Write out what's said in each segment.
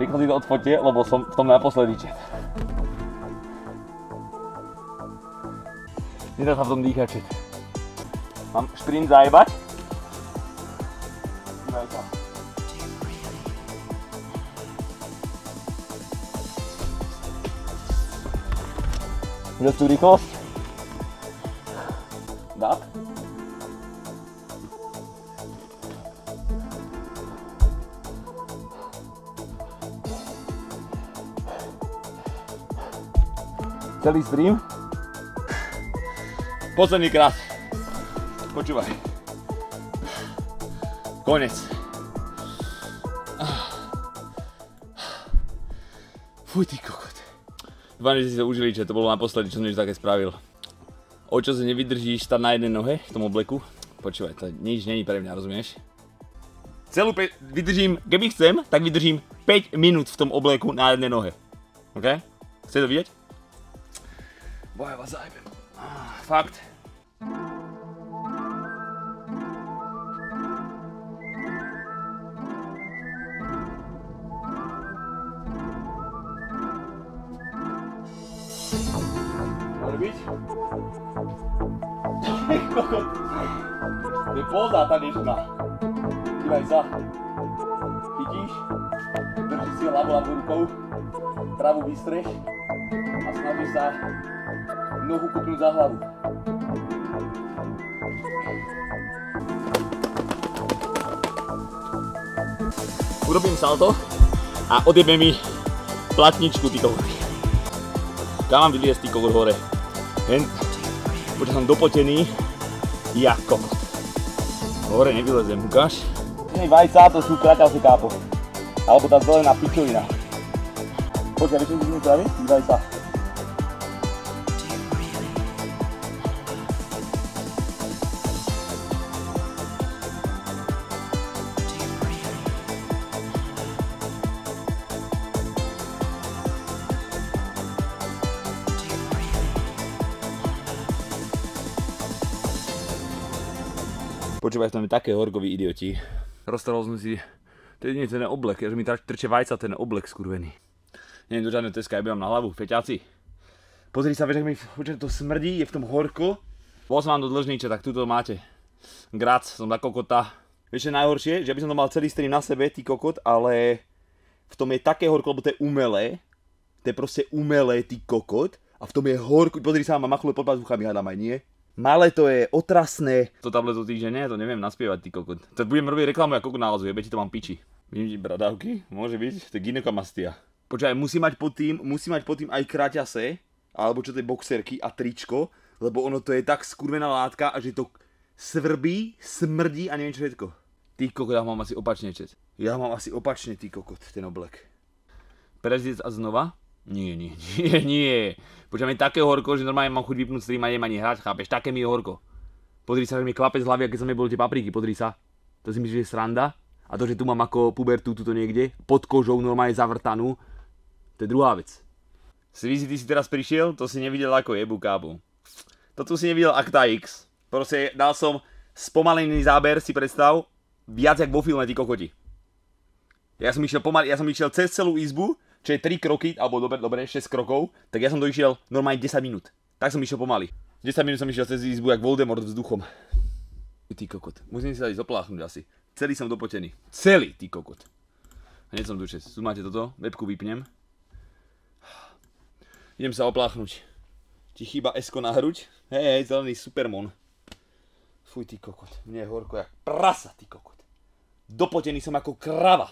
Rýchlo si to odfote, lebo som v tom naposledy čet. Nedá sa v tom dýchať. Mám šprint zajebať. Dívaj sa. Videl tú rýchlosť? Dá? Celý stream. Posledný krát. Počúvaj. Konec. Fuj, ty kokot. Dúfam, že si to užili, že to bolo naposledy, čo som niečo také spravil. O čo sa nevydržíš stať na jednej nohe v tom obleku? Počúvaj, to nič není pre mňa, rozumieš? Celú pe- vydržím, keby chcem, tak vydržím 5 minút v tom obleku na jednej nohe. OK? Chce to vidieť? Boja vás zajmem. Ah, Fakt. Kokot. To je póza tanečná. Dívaj sa. Chytíš? Držíš si hlavu ľavou rukou. Pravú vystreš. A snažíš sa nohu kopnúť za hlavu. Urobím salto a odjebe mi platničku, ty kokot. Kam mám vyliesť, ty kokot, hore? Hen, počkaj, som dopotený, ja. Hore nevylezem, ukáž? Nie, vajca, to sú kraťasy kápo. Alebo tá zelená pičovina. Počkaj, vieš, čo si spraví? Dívaj Počúvaj, tam je také horkoví idioti. Roztrhol som si, jedine ten oblek, že mi trče vajca ten oblek skurvený. Neviem do žiadne teska, ja bývam na hlavu, feťáci. Pozri sa, vieš, ak mi to smrdí, je v tom horko. Bol som vám do dlžníče, tak tuto máte. Grac, som za kokota. Vieš, čo najhoršie, že ja by som to mal celý stream na sebe, ty kokot, ale v tom je také horko, lebo to je umelé. To je proste umelé, ty kokot. A v tom je horko, pozri sa, mám machluje pod pazuchami, hádam aj nie. Malé to je otrasné. To tabletu týždeň, to neviem naspievať, ty kokot. To budem robiť reklamu, ako kokot nálzu, jebe ti to mám piči. Vidím ti bradávky? Môže byť? To je gynekomastia. Počkaj, musí mať pod tým, musí mať pod tým aj kraťase, alebo čo to je boxerky a tričko, lebo ono to je tak skurvená látka a že to svrbí, smrdí a neviem čo všetko. Ty kokot, ja mám asi opačne čet. Ja mám asi opačne, ty kokot, ten oblek. Prezident a znova? Nie, nie, nie, nie. Je také horko, že normálne mám chuť vypnúť stream a neviem ani hrať, chápeš? Také mi je horko. Pozri sa, že mi klapec z hlavy, keď som nebol tie papriky, pozri sa. To si myslíš, že je sranda? A to, že tu mám ako pubertu tuto niekde, pod kožou normálne zavrtanú, to je druhá vec. Svizi, ty si teraz prišiel, to si nevidel ako jebu kábu. To tu si nevidel Acta X. Proste dal som spomalený záber, si predstav, viac jak vo filme, ty kokoti. Ja som išiel pomaly, ja som išiel cez celú izbu, čo je 3 kroky, alebo dobre, dobre, 6 krokov, tak ja som doišiel normálne 10 minút. Tak som išiel pomaly. 10 minút som išiel cez izbu, jak Voldemort vzduchom. Ty kokot, musím si sa ísť opláchnuť asi. Celý som dopotený. Celý, ty kokot. Hneď som dučec. Tu máte toto, webku vypnem. Idem sa opláchnuť. Ti chýba esko na hruď? Hej, hej, zelený supermon. Fuj, ty kokot. Mne je horko jak prasa, ty kokot. Dopotený som ako krava.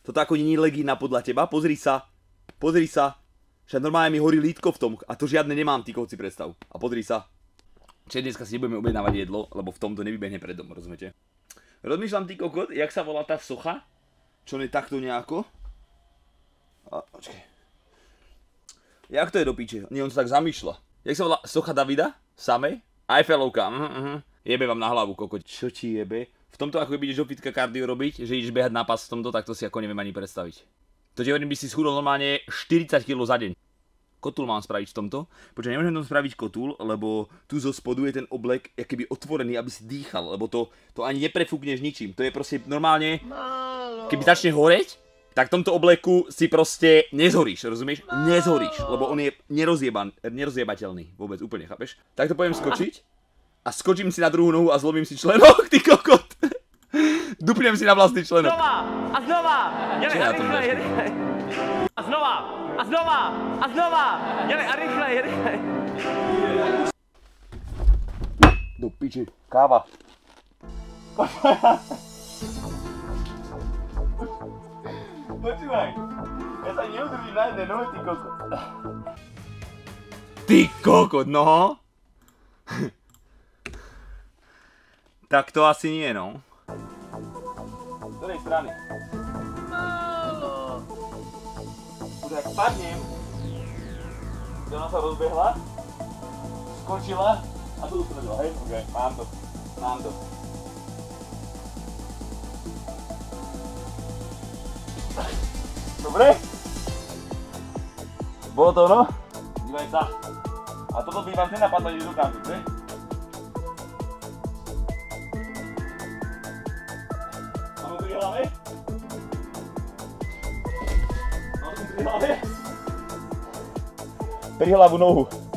Toto ako není legína podľa teba, pozri sa. Pozri sa. Však normálne mi horí lítko v tom a to žiadne nemám, ty si predstav. A pozri sa. Čiže dneska si nebudeme objednávať jedlo, lebo v tomto nevybehne pred dom, rozumiete? Rozmýšľam, ty kokot, jak sa volá tá socha? Čo je takto nejako? A, počkej. Jak to je do piče? Nie, on sa tak zamýšľa. Jak sa volá socha Davida? Samej? Eiffelovka, mhm, mhm. Jebe vám na hlavu, kokot. Čo ti jebe? V tomto ako ideš do fitka kardio robiť, že ideš behať na pas v tomto, tak to si ako neviem ani predstaviť. To ti hovorím, by si schudol normálne 40 kg za deň. kotul mám spraviť v tomto. Počkaj, nemôžem tam spraviť kotul, lebo tu zo spodu je ten oblek keby otvorený, aby si dýchal, lebo to, to ani neprefúkneš ničím. To je proste normálne, keby začne horeť, tak v tomto obleku si proste nezhoríš, rozumieš? Nezhoríš, lebo on je nerozjeban, nerozjebateľný vôbec, úplne, chápeš? Tak to poviem skočiť a skočím si na druhú nohu a zlomím si členok, ty kokot. Dupnem si na vlastný členok. Znova a znova. Jeli, a dáš? rychlej. A znova a znova a znova. Jeli, a rychlej, rychlej. Do piči, káva. Počúvaj, ja sa neudržím na jednej nohe, ty kokot. Ty kokot, no. tak to asi nie, no. Ktorej strany? Už ak padnem, že ona sa rozbehla, skočila a tu usmrela, hej? Ok, mám to, mám to. Dobre? Bolo to ono? Dívaj sa. A toto by vás nenapadlo do kampy, Pri hlavu nohu.